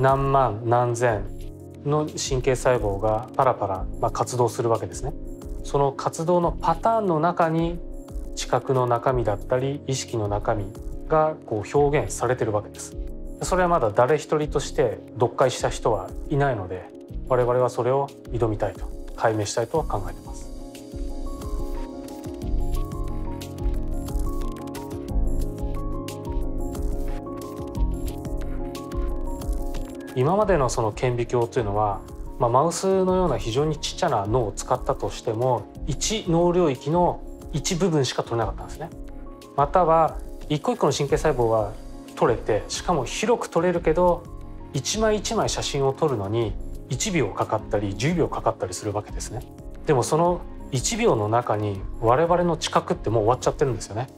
何万何千の神経細胞がパラパラ、まあ、活動するわけですね。その活動のパターンの中に知覚の中身だったり意識の中身がこう表現されてるわけです。それはまだ誰一人として読解した人はいないので我々はそれを挑みたいと解明したいと考えてます。今までのその顕微鏡というのは、まあ、マウスのような非常にちっちゃな脳を使ったとしても一脳領域の一部分しか取れなかったんですね。または一個一個の神経細胞は取れてしかも広く取れるけど一枚一枚写真を撮るのに1秒かかったり10秒かかったりするわけですね。でもその1秒の中に我々の知覚ってもう終わっちゃってるんですよね。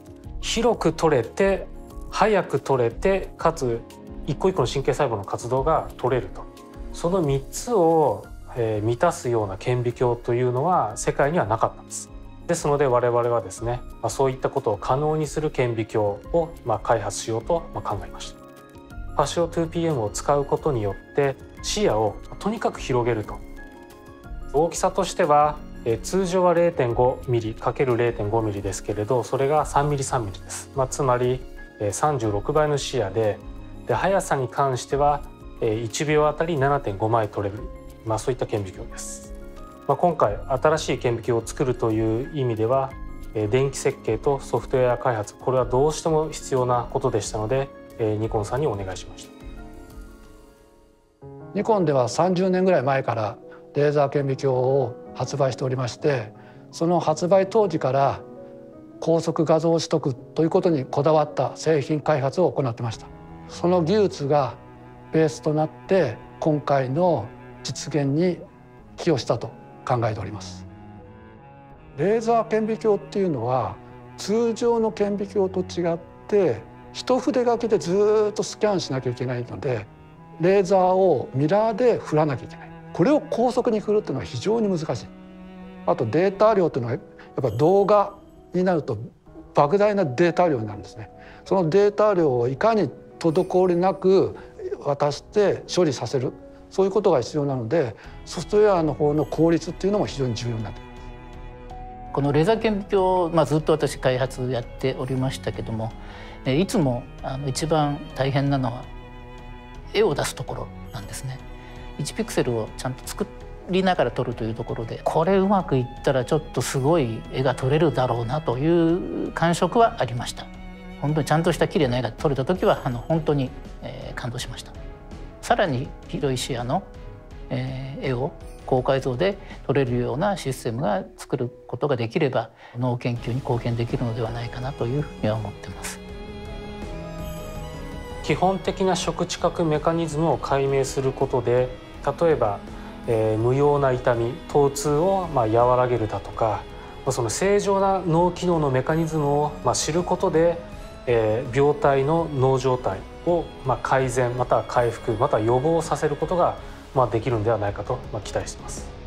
広く取れて早く取れてかつ一個一個の神経細胞の活動が取れるとその3つを、えー、満たすような顕微鏡というのは世界にはなかったんです。ですので我々はですね、まあ、そういったことを可能にする顕微鏡を、まあ、開発しようと、まあ、考えました。パシオ 2PM を使うことによって視野をとにかく広げると大きさとしてはえ通常は 0.5mm×0.5mm ですけれどそれが 3mm3mm です、まあ、つまり36倍の視野でで速さに関しては1秒あたり7.5枚取れる、まあ、そういった顕微鏡です、まあ、今回新しい顕微鏡を作るという意味では電気設計とソフトウェア開発これはどうしても必要なことでしたのでニコンさんにお願いしました。ニコンでは30年ぐらい前からレーザー顕微鏡を発売しておりましてその発売当時から高速画像取得ということにこだわった製品開発を行ってました。その技術がベースとなって今回の実現に寄与したと考えております。レーザー顕微鏡っていうのは通常の顕微鏡と違って一筆書きでずっとスキャンしなきゃいけないのでレーザーをミラーで振らなきゃいけない。これを高速に振るっていうのは非常に難しい。あとデータ量というのはやっぱ動画になると莫大なデータ量になるんですね。そのデータ量をいかに滞りなく渡して処理させる。そういうことが必要なのでソフトウェアの方の効率っていうのも非常に重要になってこのレーザー顕微鏡、まあ、ずっと私開発やっておりましたけどもいつもあの一番大変なのは絵を出すところなんですね。1ピクセルをちゃんと作りながら撮るというところでこれうまくいったらちょっとすごい絵が撮れるだろうなという感触はありました。本当にちゃんとした綺麗な絵が撮れた時はあの本当に、えー、感動しました。さらに広い視野の、えー、絵を高解像で撮れるようなシステムが作ることができれば脳研究に貢献できるのではないかなというふうには思ってます。基本的な食知覚メカニズムを解明することで例えば、えー、無用な痛み疼痛をまあ和らげるだとかその正常な脳機能のメカニズムをまあ知ることで、えー、病態の脳状態をまあ改善または回復または予防させることがまあできるんではないかとまあ期待しています。